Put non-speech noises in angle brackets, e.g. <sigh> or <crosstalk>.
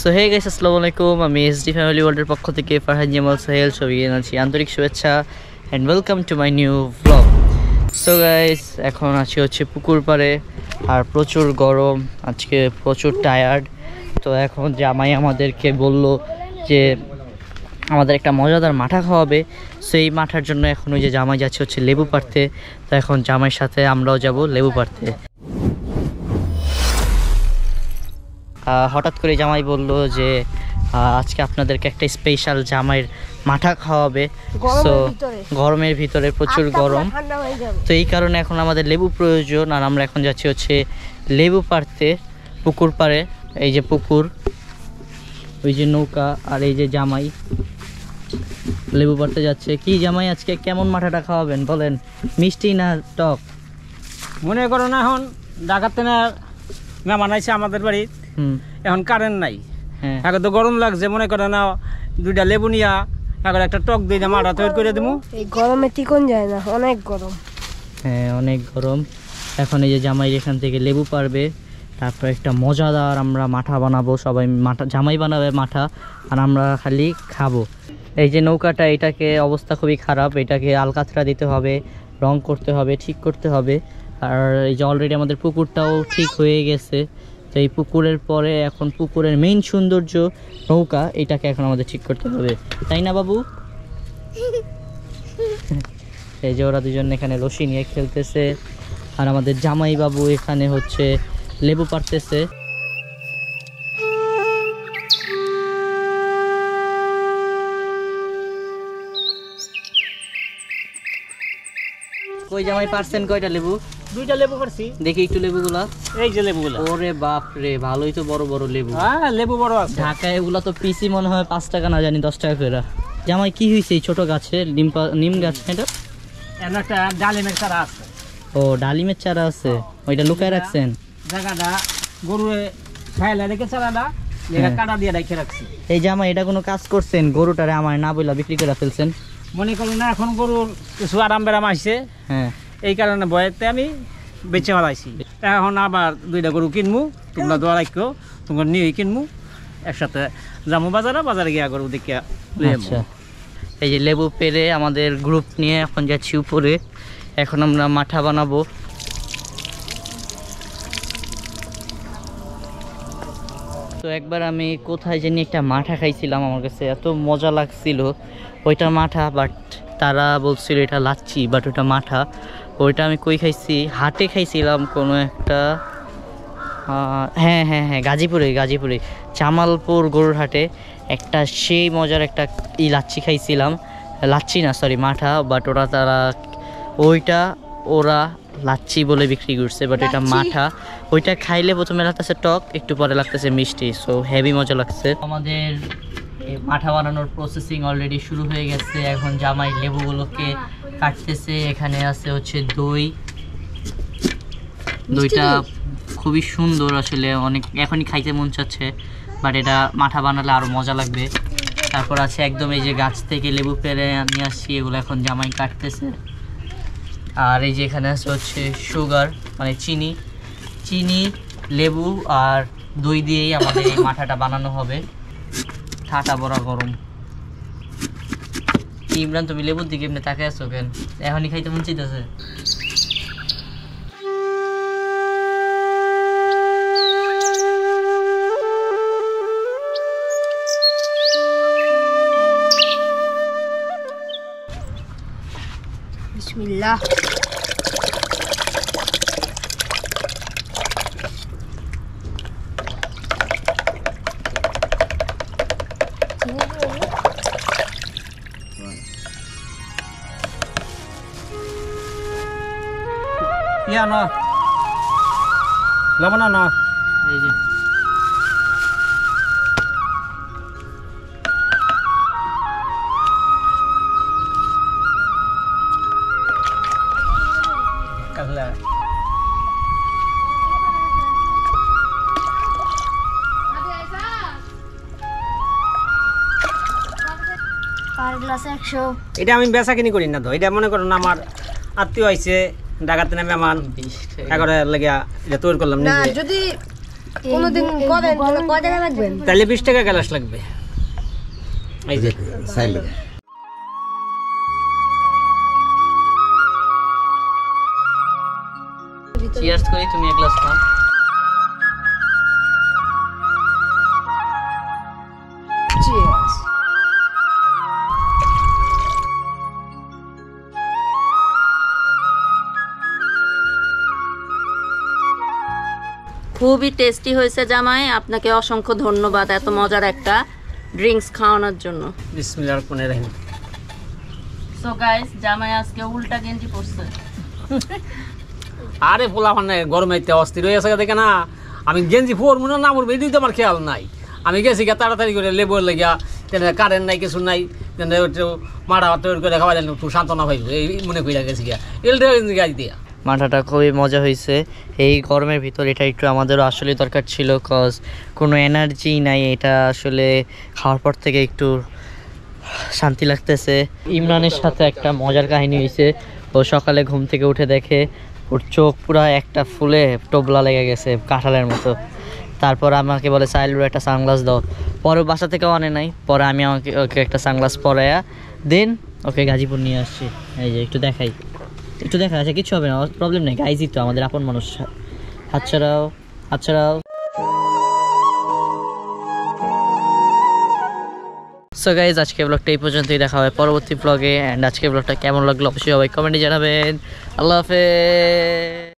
So hey guys আসসালামু আলাইকুম আমি এসডি ফ্যামিলি ওয়ার্ল্ডের পক্ষ থেকে ফারহান জামাল সাহেল সবই জানাচ্ছি আন্তরিক শুভেচ্ছা and welcome to my new blog so guys এখন আছি হচ্ছে পুকুর পাড়ে আর প্রচুর গরম, আজকে প্রচুর টায়ার্ড তো এখন জামাই আমাদেরকে বলল যে আমাদের একটা মজাদার মাঠা খাওয়াবে। সো এই মাঠার জন্য এখন ওই যে জামাই যাচ্ছে হচ্ছে লেবু পাড়তে। তো এখন জামাইয়ের সাথে আমরাও যাব লেবু পাড়তে। হঠাৎ করে জামাই বলল যে আজকে আপনাদেরকে একটা স্পেশাল জামাইয়ের মাঠা খাওয়াবে। সো গরমের ভিতরে প্রচুর গরম। তো এই কারণে এখন আমাদের লেবু প্রয়োজন আর আমরা এখন যাচ্ছি হচ্ছে লেবু পাড়তে পুকুর পাড়ে এই যে পুকুর ওই যে নৌকা আর এই যে জামাই লেবু পাড়তে যাচ্ছে। কি জামাই আজকে কেমন মাঠাটা খাওয়াবেন বলেন? মিষ্টি না টক? মনে করো না এখন ডাকাতে না মেহমান আমাদের বাড়ি এখন কারেন্ট নাই। হ্যাঁ। এখন তো গরম লাগছে মনে করো না দুইটা লেবু নিয়া এখন একটা টক দিয়ে মাটা তৈরি করে দেবো এই গরমে টিকন যায় না অনেক গরম। হ্যাঁ অনেক গরম। এখন এই যে জামাই এখান থেকে লেবু পারবে তারপর একটা মজাদার আমরা মাঠা বানাবো সবাই মাঠা জামাই বানাবে মাঠা আর আমরা খালি খাব। এই যে নৌকাটা এটাকে অবস্থা খুবই খারাপ এটাকে আলকাতরা দিতে হবে রং করতে হবে ঠিক করতে হবে। আর এই যে অলরেডি আমাদের পুকুরটাও ঠিক হয়ে গেছে। তো এই পুকুরের পরে এখন পুকুরের মেইন সৌন্দর্য নৌকা এটাকে এখন আমাদের ঠিক করতে হবে। তাই না বাবু? <laughs> এই যে ওরা দুজন এখানে রশি নিয়ে খেলতেছে আর আমাদের জামাই বাবু এখানে হচ্ছে লেবু পারতেছে কই জামাই পারছেন কয়টা লেবু? দুইটা লেবু করছি দেখি একটু লেবুগুলা। এই যে লেবুগুলো। ওরে বাপ রে ভালোই তো বড় বড় লেবু। হ্যাঁ লেবু বড় আছে। ঢাকায় এগুলা তো পিসি মনে হয় পাঁচ টাকা না জানি দশ টাকা করে জামাই কি হয়েছে এই ছোট গাছে? নিম নিম গাছ এটা? একটা ডালিমের চারা আছে। ও ডালিমের চারা আছে? ওইটা লুকায় রাখছেন? জায়গাটা গরু খাইলে রেখে চারাটা এটা হ্যাঁ। কাটা দিয়ে রেখে রাখছি। এই জামাই এটা কোনো কাজ করছেন? গরুটারে আমার না বইলা বিক্রি করে ফেলছেন? মনে করো না এখন গরুর কিছু আরাম বেরাম আসছে হ্যাঁ। এই কারণে বয়েতে আমি বেচে মারাইছি এখন আবার দুইটা গরু কিনবো তোমরা দোয়া রাখো তোমরা নিয়ে কিনবো একসাথে যাব বাজারে বাজারে গিয়া গরু দেখে আচ্ছা। এই যে লেবু পেরে আমাদের গ্রুপ নিয়ে এখন যাচ্ছি উপরে। এখন আমরা মাঠা বানাবো। তো একবার আমি কোথায় জানি একটা মাঠা খাইছিলাম আমার কাছে, এত মজা লাগছিল। ওইটা মাঠা বাট তারা বলছিল এটা লাচ্ছি বাট ওটা মাঠা। ওইটা আমি কই খাইছি? হাটে খাইছিলাম কোনো একটা হ্যাঁ হ্যাঁ হ্যাঁ গাজীপুরে গাজীপুরে জামালপুর গরুর হাটে একটা সেই মজার একটা ই লাচ্ছি খাইছিলাম। লাচ্ছি না সরি মাঠা বাট ওরা তারা ওইটা ওরা লাচ্ছি বলে বিক্রি করছে বাট এটা মাঠা। ওইটা খাইলে প্রথমে লাগতেছে টক একটু পরে লাগতেছে মিষ্টি সো হেভি মজা লাগছে। আমাদের মাঠা বানানোর প্রসেসিং অলরেডি শুরু হয়ে গেছে। এখন জামাই লেবুগুলোকে কাটতেছে। এখানে আছে হচ্ছে দই। দইটা খুবই সুন্দর আসলে। অনেক এখনই খাইতে মন চাচ্ছে বাট এটা মাঠা বানালে আরও মজা লাগবে। তারপর আছে একদম এই যে গাছ থেকে লেবু পেরে নিয়ে আসছি এগুলো এখন জামাই কাটতেছে। আর এই যে এখানে আছে হচ্ছে সুগার মানে চিনি। চিনি লেবু আর দই দিয়েই আমাদের এই মাঠাটা বানানো হবে। ঠাটা বড়া গরম। ইমরান, তুমি লেবুর দিকে এমনি তাকায় আছো কেন? এখনই খাইতে মন চাইতেছে? বিসমিল্লাহ। ইয়া ন। লবণ ন এই যে। এটা আমি বেচা কিনি করি না তো এটা মনে করো না আমার আত্মীয় আইছে। ডাকাতে নামে আমার এগারো লাগিয়া এটা তৈরি করলাম না যদি কোনোদিন করেন তাহলে কয় টাকা তাহলে বিশ টাকা গ্লাস লাগবে। এই যে। চিয়ার্স করি তুমি এক গ্লাস খাও। খুবই টেস্টি হয়েছে জামাই। আপনাকে অসংখ্য ধন্যবাদ এত মজার একটা ড্রিঙ্কস খাওয়ানোর জন্য। সো গাইস জামাই আজকে উল্টা গেঞ্জি পরছে। আরে পোলা মানে গরমে এতে অস্থির হয়ে আছে দেখে না। আমি গেঞ্জি পরবো না না পরবো এটাই তো আমার খেয়াল নাই। আমি গেছি গিয়ে তাড়াতাড়ি করে লেবুর লেগিয়া তেনে কারেন্ট নাই কিছু নাই তেনে মারা তৈরি করে খাওয়া একটু সান্ত্বনা হইব এই মনে কইরা গেছি গিয়া এলটা গেঞ্জি গাছ দিয়া। মাঠাটা খুবই মজা হয়েছে এই গরমের ভিতর এটা একটু আমাদেরও আসলে দরকার ছিল কজ কোনো এনার্জি নাই। এটা আসলে খাওয়ার পর থেকে একটু শান্তি লাগতেছে। ইমরানের সাথে একটা মজার কাহিনী হয়েছে ও সকালে ঘুম থেকে উঠে দেখে ওর চোখ পুরো একটা ফুলে টোবলা লেগে গেছে, কাঁঠালের মতো। তারপর আমাকে বলে সাইলুর একটা সানগ্লাস দাও। পরে বাসা থেকেও আনে নাই। পরে আমি আমাকে, ওকে একটা সানগ্লাস পরাইয়া দেন, ওকে গাজীপুর নিয়ে আসছি। এই যে, একটু দেখাই। একটু দেখা আছে কিছু হবে না প্রবলেম নেই, গাইজই তো আমাদের আপন মানুষ। হাত ছাড়াও হাত ছাড়াও। সো গাইজ আজকে ব্লগটা এই পর্যন্তই, দেখা হবে পরবর্তী ব্লগে অ্যান্ড আজকে ব্লগটা কেমন লাগল অবশ্যই সবাই কমেন্টে জানাবেন। আল্লাহ হাফেজ!